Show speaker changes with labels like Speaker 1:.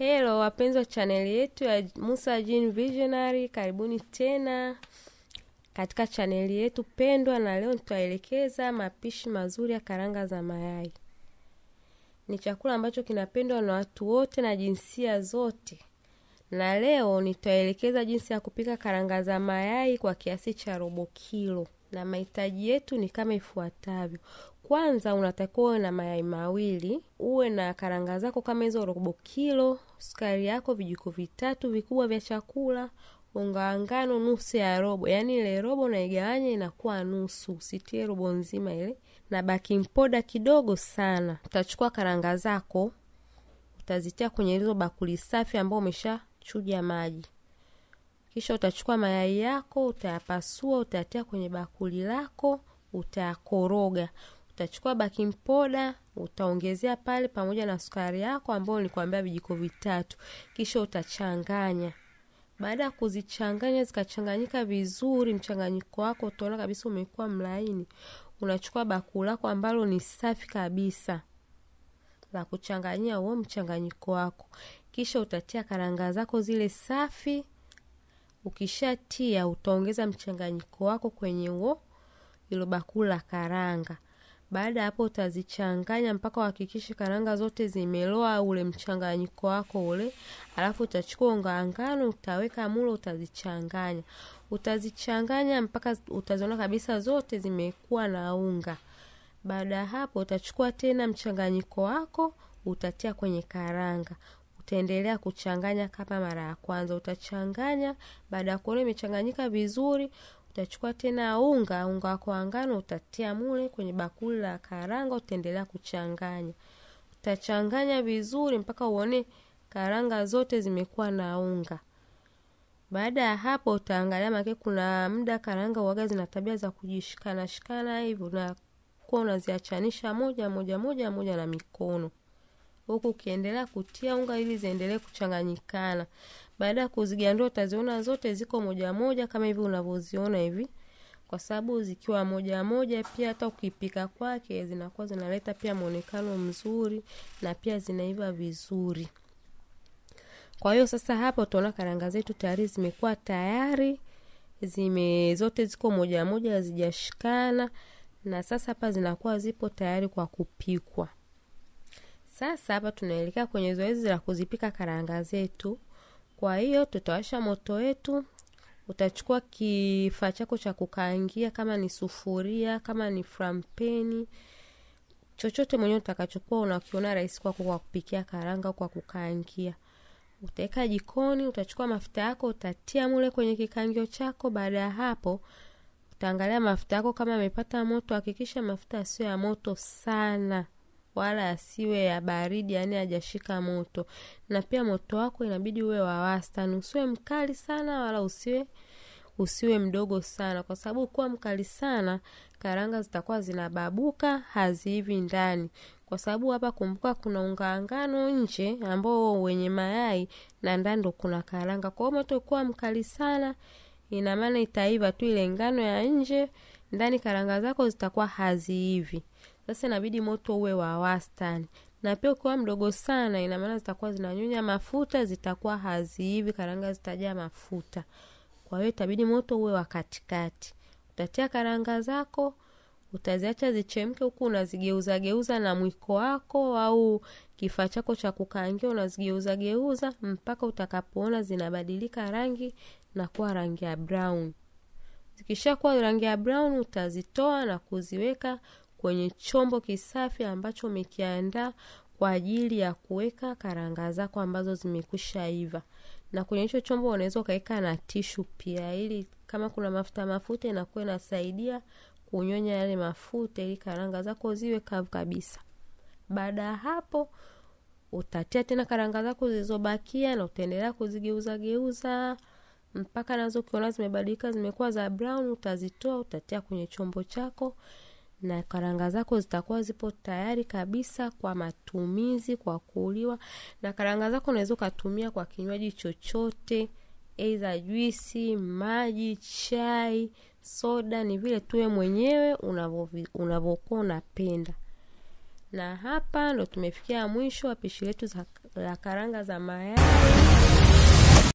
Speaker 1: Hello wapenzi wa chaneli yetu ya Musa Jean Visionary, karibuni tena katika chaneli yetu pendwa, na leo nitaelekeza mapishi mazuri ya karanga za mayai. Ni chakula ambacho kinapendwa na watu wote na jinsia zote, na leo nitaelekeza jinsi ya kupika karanga za mayai kwa kiasi cha robo kilo, na mahitaji yetu ni kama ifuatavyo. Kwanza unatakiwa na mayai mawili, uwe na karanga zako kama hizo robo kilo, sukari yako vijiko vitatu vikubwa vya chakula, unga ngano nusu ya robo, yaani ile robo naigawanya inakuwa nusu, usitie robo nzima ile, na baking powder kidogo sana. Utachukua karanga zako utazitia kwenye hizo bakuli safi ambao umeshachuja maji, kisha utachukua mayai yako utayapasua, utayatia kwenye bakuli lako, utayakoroga utachukua baking powder utaongezea pale pamoja na sukari yako ambayo nilikwambia vijiko vitatu, kisha utachanganya. Baada ya kuzichanganya zikachanganyika vizuri, mchanganyiko wako utaona kabisa umekuwa mlaini. Unachukua bakuli lako ambalo ni safi kabisa la kuchanganyia huo mchanganyiko wako, kisha utatia karanga zako zile safi. Ukishatia utaongeza mchanganyiko wako kwenye huo ilo bakuli la karanga. Baada ya hapo utazichanganya mpaka uhakikishe karanga zote zimeloa ule mchanganyiko wako ule, alafu utachukua unga wa ngano utaweka mulo, utazichanganya utazichanganya mpaka utaziona kabisa zote zimekuwa na unga. Baada ya hapo utachukua tena mchanganyiko wako utatia kwenye karanga, utaendelea kuchanganya kama mara ya kwanza. Utachanganya, baada ya kuona imechanganyika vizuri utachukua tena unga unga wako wa ngano utatia mule kwenye bakuli la karanga, utaendelea kuchanganya. Utachanganya vizuri mpaka uone karanga zote zimekuwa na unga. Baada ya hapo utaangalia, make kuna muda karanga uaga zina tabia za kujishikana shikana hivi, unakuwa unaziachanisha moja moja moja moja na mikono, huku ukiendelea kutia unga ili ziendelee kuchanganyikana. Baada ya kuzigandua utaziona zote ziko moja moja kama hivi unavyoziona hivi, kwa sababu zikiwa moja moja, pia hata ukipika kwake zinakuwa zinaleta pia muonekano mzuri na pia zinaiva vizuri. Kwa hiyo sasa hapa utaona karanga zetu tayari zimekuwa tayari, zime zote ziko moja moja, hazijashikana na sasa hapa zinakuwa zipo tayari kwa kupikwa. Sasa hapa tunaelekea kwenye zoezi la kuzipika karanga zetu. Kwa hiyo tutawasha moto wetu. Utachukua kifaa chako cha kukaangia, kama ni sufuria, kama ni frampeni, chochote mwenyewe utakachokuwa unakiona rahisi kwako kwa kupikia karanga kwa kukaangia. Utaweka jikoni, utachukua mafuta yako utatia mule kwenye kikangio chako. Baada ya hapo, utaangalia mafuta yako kama amepata moto. Hakikisha mafuta yasiyo ya moto sana wala asiwe ya baridi, yani hajashika moto. Na pia moto wako inabidi uwe wa wastani, usiwe mkali sana wala usiwe usiwe mdogo sana, kwa sababu kuwa mkali sana karanga zitakuwa zinababuka, haziivi ndani. Kwa sababu hapa kumbuka, kuna unga ngano nje ambao wenye mayai na ndani ndo kuna karanga. Kwa hiyo moto kuwa mkali sana, ina maana itaiva tu ile ngano ya nje, ndani karanga zako zitakuwa haziivi. Sasa inabidi moto uwe wa wastani, na pia ukiwa mdogo sana, ina maana zitakuwa zinanyonya mafuta, zitakuwa haziivi, karanga zitajaa mafuta. Kwa hiyo itabidi moto uwe wa katikati. Utatia karanga zako, utaziacha zichemke, huku unazigeuza geuza na mwiko wako au kifaa chako cha kukaangia, unazigeuza geuza mpaka utakapoona zinabadilika rangi na kuwa rangi ya brown. Zikishakuwa rangi ya brown, utazitoa na kuziweka kwenye chombo kisafi ambacho umekiandaa kwa ajili ya kuweka karanga zako ambazo zimekwisha iva. Na kwenye hicho chombo unaweza ukaweka na tishu pia, ili kama kuna mafuta mafuta inakuwa inasaidia kunyonya yale mafuta, ili karanga zako ziwe kavu kabisa. Baada ya hapo, utatia tena karanga zako zilizobakia na utaendelea kuzigeuza geuza mpaka nazo ukiona zimebadilika, zimekuwa za brown, utazitoa utatia kwenye chombo chako na karanga zako zitakuwa zipo tayari kabisa kwa matumizi, kwa kuliwa. Na karanga zako unaweza ukatumia kwa kinywaji chochote, aidha juisi, maji, chai, soda, ni vile tuwe mwenyewe unavyokuwa unapenda. Na hapa ndo tumefikia mwisho wa pishi letu la karanga za mayai